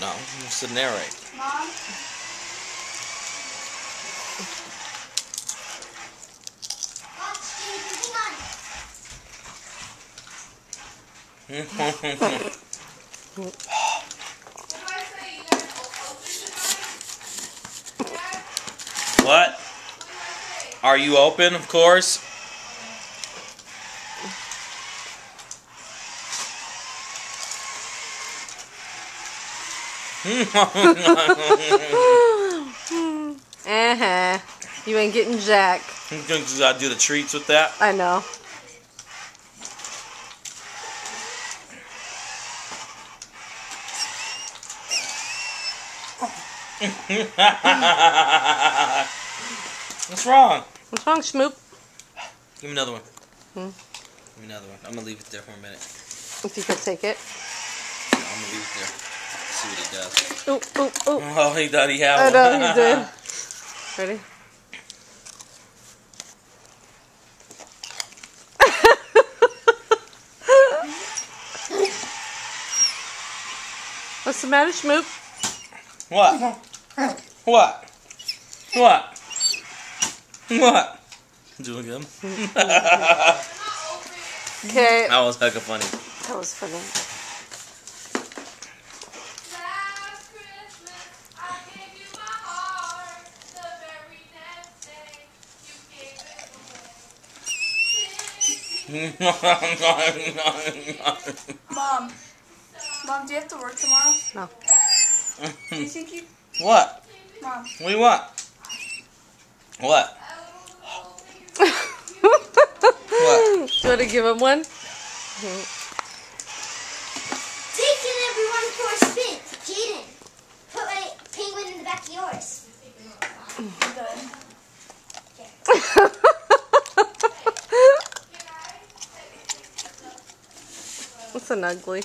No, just to narrate. Mom? what? Are you open? Of course. uh-huh. You ain't getting jack. You think gotta do the treats with that? I know. What's wrong? What's wrong, Schmoop? Give me another one. Hmm? Give me another one. I'm gonna leave it there for a minute. If you could take it. I'm gonna leave it there. See what he does. Ooh, ooh, ooh. Oh, he thought he had I one. know, he did. Ready? What's the matter, Schmoop? What? What? What? What? Doing good? Okay. That was hecka funny. That was funny. Mom. Mom, do you have to work tomorrow? No. Do you think you... what? Mom. What do you want? What? What? Do you want to give him one? Taking everyone for a spin. Jaden, put my penguin in the back of yours. That's an ugly.